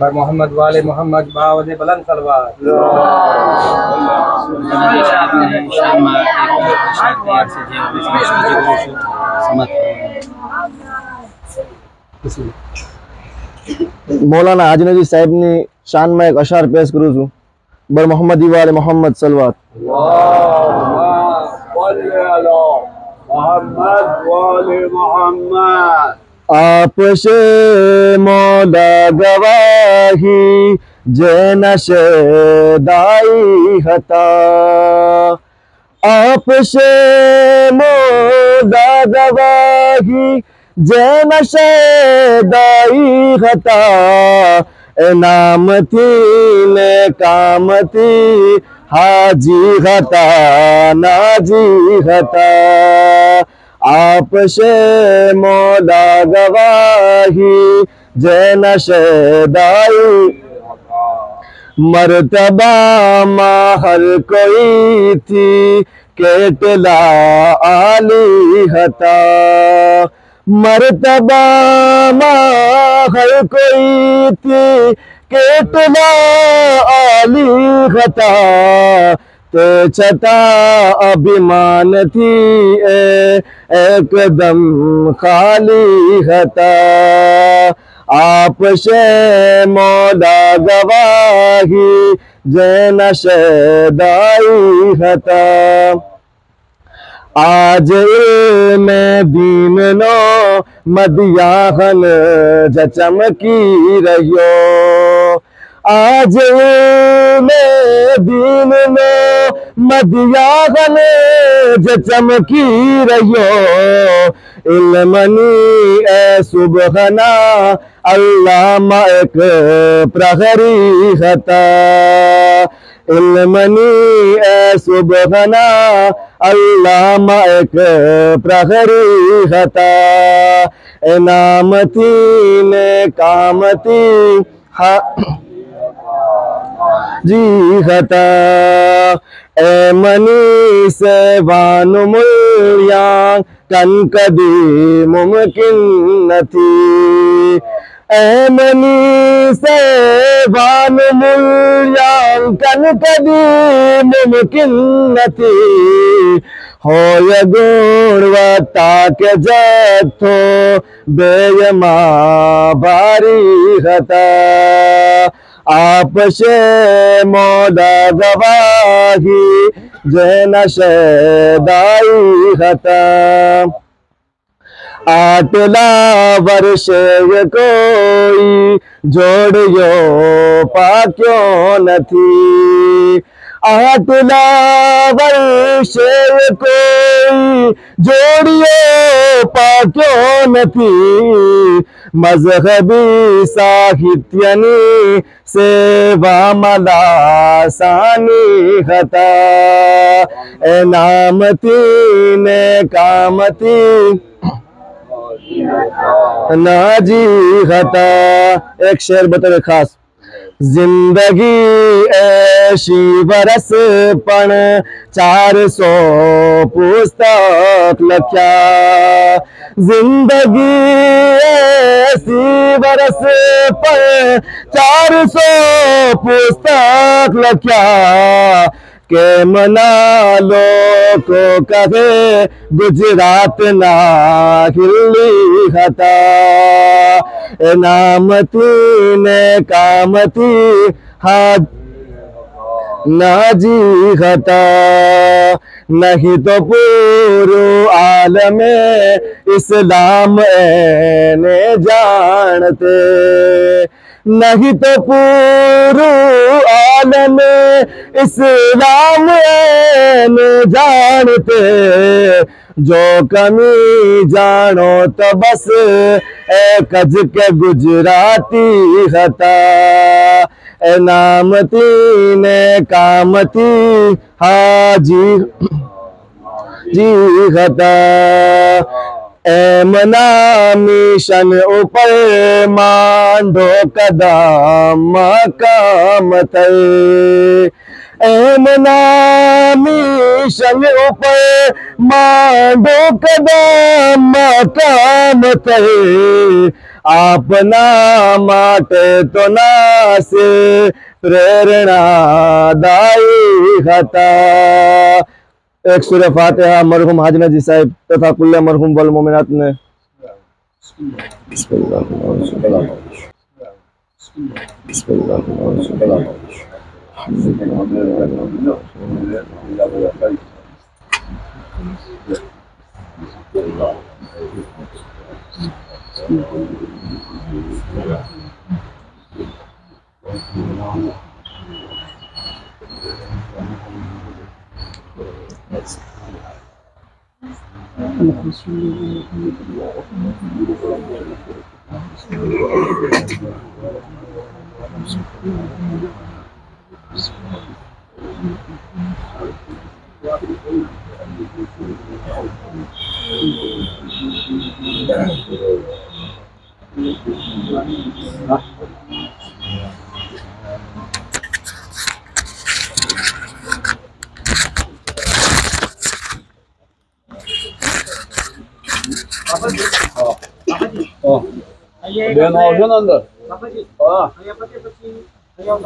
भाई मोहम्मद वाले मोहम्मद बावले बुलंद सलवार मौलाना हाजी साहेब ની શાનમાં એક અશાર પેશ કરું છું બર મોહમ્મદ વાલે મોહમ્મદ સલવાત मोहम्मद वाले मोहम्मद। आप से मौला गवाही जैन दाई हता। आप से मौला गवाही जैन दाई हता। नाम थी ने काम थी हाजी हता नाजी हता आप से मौला गवाही, जैन दाई। मर्तबा हर कोई थी, केटला आली हता मर्तबा हर कोई थी केटला आली हता ते छता अभिमान थी, ए, एकदम खाली हता आप से मौला गवाही, जैन दाई हता आज में दीन नो मदियाहन चमकी रहियो। आज में दीन नो मदियाहन चमकी रहियो। इल्मनी ए सुबहना, अल्लाह एक प्रहरी हता। इल्मनी ए सुबहना एक प्रहरी हता। इनामती ने कामती, हा जी हता। ए मनी से वानुमुल्या कन कदी मुमकिन नथी। ए मनी से वानुमुल्यांकन कदी मुमकिन नथी होय गुणवत्ता के जथो बेयमा भारी हता आप से मौला गवाही, जैन दाई हता आटला वर्ष कोई जोड़ियो पाक्यो नथी। आटला वर्ष कोई जोड़ियो पाक्यो नथी। मजहबी साहित्यनी सेवा मला सानी हता। ए नामती ने कामती नाजी हता एक शेर बतावे खास। ज़िंदगी ऐशी बरस पण चार सौ पुस्तक लख्या। ज़िंदगी ऐसी बरस पण चार सौ पुस्तक लख्या। के मना लोको कहे, गुजरात ना हिल्ली हता नामती ने कामती, हाथ नाजी हता नहीं तो पूरो आलम इस्लाम ने जानते। नहीं तो पूरो आलम इस्लाम जानते। जो कमी जानो तो बस ए कज के गुजराती हता। ए नामती ने कामती हाजी जी हता। एमना मिशन ऊपर मांडो कदम कामत એમના મિશન ઉપર માંડો કદમ કામ કરે આપના માટે તો નાસે પ્રેરણાદાયી હતા એક સુરે ફાતિહા મરહુમ હાજનાજી સાહેબ તથા કુલ્લે મરહુમ વલ That's and the consumer. બેન આવજો ને અંદર હા One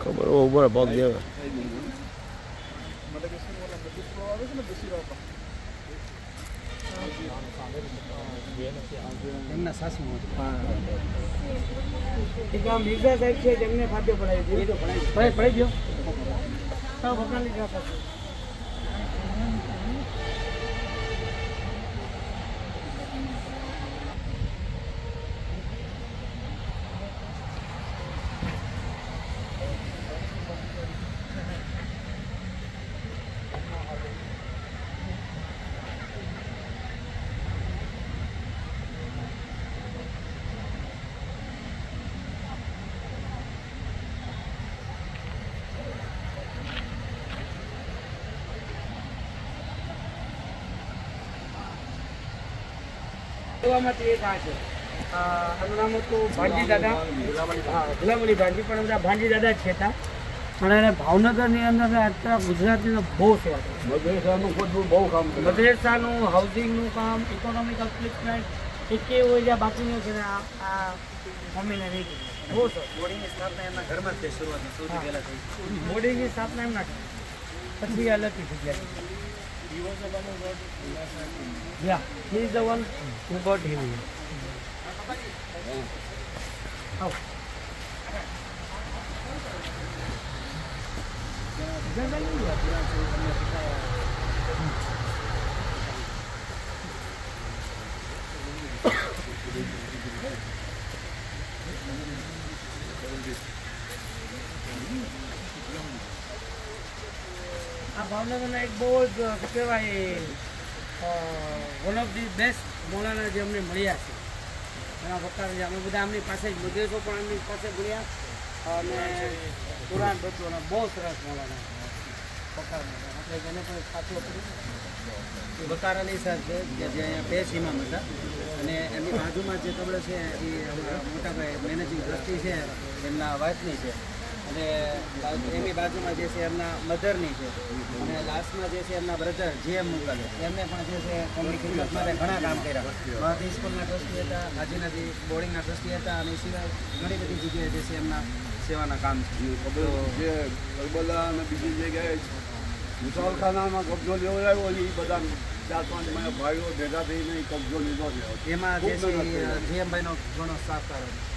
ખબર ઊભો ભાગ દેવે. એમના મિર્ઝા સાહેબ છે તેમને ફાટ્યો પડાવી દીધો પડાવી ગયો ભગવાન પછી એમાંથી એક આ છે. આનું નામ હતું ભાંજી દાદા હા ગુલામણી ભાંજી પણ બધા ભાંજી દાદા જ કહેતા. પણ એને ભાવનગરની અંદર અત્યારે ગુજરાતની તો બહુ સેવા છે મદ્રેસાનું બહુ કામ મદ્રેસાનું હાઉસિંગનું કામ ઇકોનોમિકલ પ્લેસમેન્ટ એક એવું હોય જ્યાં બાકીનું છે ને આ આ મમ્મીને નહીં બહુ સરસ બોર્ડિંગની સ્થાપના એમના ઘરમાં જ થઈ શરૂઆતમાં સૌથી પહેલા થઈ બોડીની સ્થાપના He was the one who got Yeah, he is the one who got him. How? Thank you. આ ભાવનગરના એક બહુ જ કહેવાય વન ઓફ ધી બેસ્ટ મોલાના જે અમને મળ્યા છે. એના વકાર છે અમે બધા આમની પાસે જ મદ્રેસો પણ એમની પાસે ભણ્યા અને પુરાણ બધું બહુ સરસ મોલાના વકાર આપણે જેને પણ સાચું હતું બકારાની સર છે જે અહીંયા બે સીમામ હતા. અને એમની બાજુમાં જે કબર છે, એ મોટાભાઈ મેનેજિંગ ટ્રસ્ટી છે, એમના વાઇફની છે. અને એની બાજુમાં જે છે એમના મધરની છે. અને લાસ્ટમાં જે છે એમના બ્રધર જે એમ મુગલ એમને પણ જે છે કોમની ખિદમત માટે ઘણા કામ કર્યા. મહાથી સ્કૂલના ટ્રસ્ટી હતા હાજીનદી બોર્ડિંગના ટ્રસ્ટી હતા અને સિવાય ઘણી બધી જગ્યાએ જે છે એમના સેવાના કામ છે. જે કરબલા અને બીજી જગ્યાએ મુસલખાનામાં કબજો લેવો આવ્યો એ બધા ચાર પાંચ મહિના ભાઈઓ ભેગા થઈને કબજો લીધો છે. એમાં જે જીએમભાઈનો ઘણો સહકાર હતો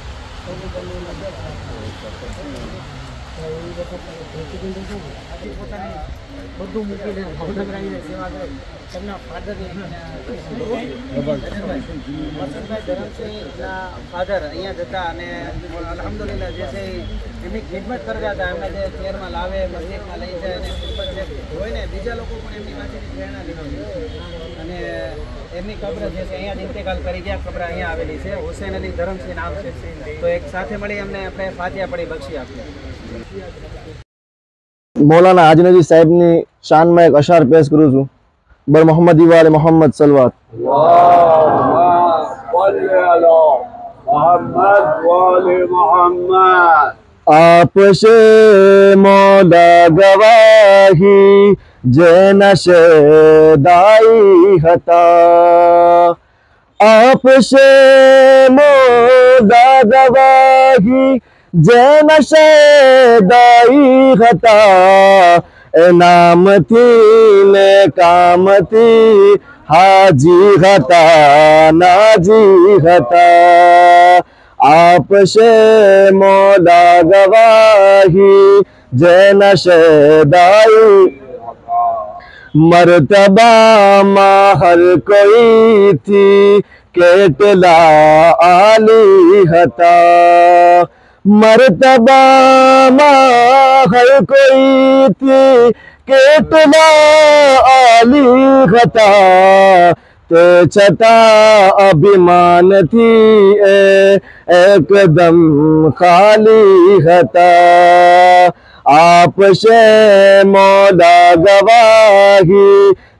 બધું મૂકીને ભાવનગર આવીને સેવા કરે તેમના ફાધર વસંતભાઈ ધરમસિંહના ફાધર અહીંયા જતા અને અલહમદુલિલ્લાહ જે છે એ એમની ખિદમત કરતા હતા એમને જે ચેરમાં લાવે મસ્જિદમાં લઈ જાય અને ખિદમત જે હોય ને બીજા લોકો પણ એમની પાસેથી પ્રેરણા લીધી અને એમની કબ્ર જે છે અહીંયા ઇન્તેકાલ કરી ગયા કબ્ર અહીંયા આવેલી છે હુસેન અલી ધરમસિંહ નામ છે તો એક સાથે મળી એમને આપણે ફાતિયા પડી બક્ષી આપી મૌલાના આજનજી સાહેબની શાનમાં એક અશાર પેશ કરું છું બર મોહમ્મદ ઇવાલ મોહમ્મદ સલવાત મોહમ્મદ મોહમ્મદ आप से मौला गवाही जैन दाई हता आप से मौला गवाही जैन दाई हता नाम थी ने काम थी हाजी हता नाजी हता आप से मौला गवाही, जैन दाई मर्तबा में हर कोई थी, केटला आली हता। मर्तबा में हर कोई थी, केटला आली हता। छता अभिमान थी एकदम खाली हता आप से मौला गवाही,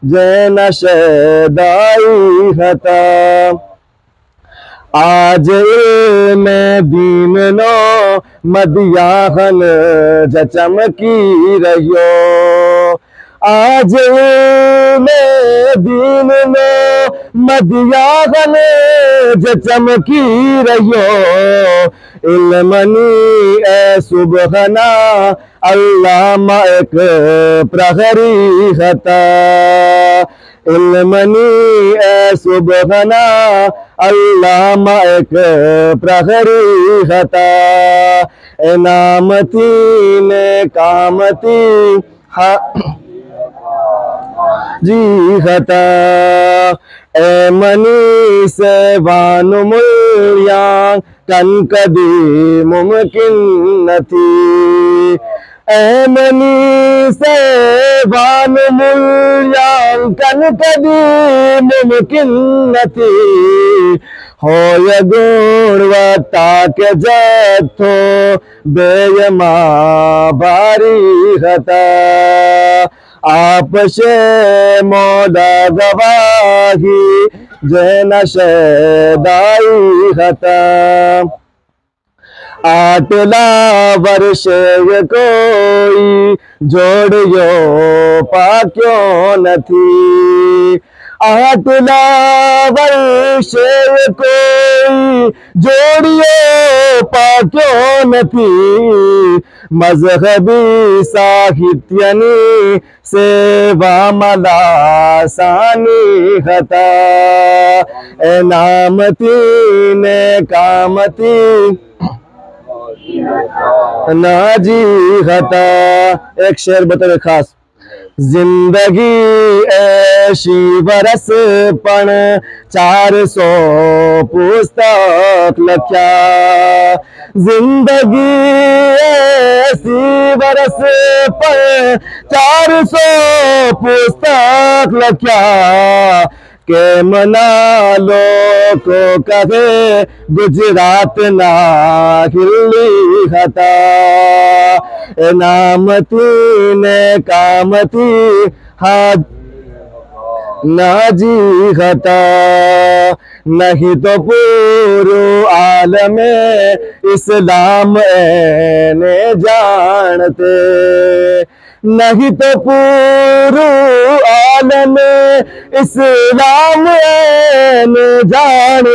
जैन शदाई हता आज मैं दीन नो, मदियाहन जचमकी रहियो। आज में दिन में मदियागन जो चमकी रहियो। इलमनी ए सुबहना, अल्लाह एक प्रहरी हता। इलमनी ए सुबहना, अल्लाह एक प्रहरी हता। इनामती ने कामती, हा जी खता मनी से कनक दी मुमकिन नथी मनी से कनक दी मुमकिन हो होय गुणवत्ता के जत्थो, बेयमा बारी हता। आप से मोदा गवाही जैन से दाई हता आटला वर्ष कोई जोड़ियो पाक्यो नथी आतला शेर को जोड़िए पाक्यों नी मजहबी साहित्यनी सेवा मलासानी हता। नामती ने कामती ना जी हता। एक शेर बता खास। ज़िंदगी ऐसी बरस पण चार सौ पुस्तक लख्या। ज़िंदगी ऐसी बरस पण चार सौ पुस्तक लख्या। के मनालो को कहे, गुजरात ना हिल्ली हता नामती ने कामती, हाथ ना जी हता नहीं तो पूरो आलम इस्लाम ने जानते। नहीं तो पूरू आलम इस्लाम जान